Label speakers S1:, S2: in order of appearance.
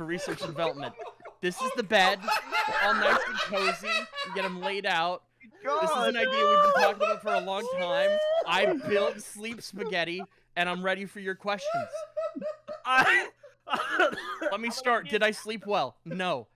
S1: for research and development. This is the bed, all nice and cozy. You get them laid out. This is an idea we've been talking about for a long time. I built sleep spaghetti, and I'm ready for your questions.
S2: I,
S1: Let me start. Did I sleep well? No.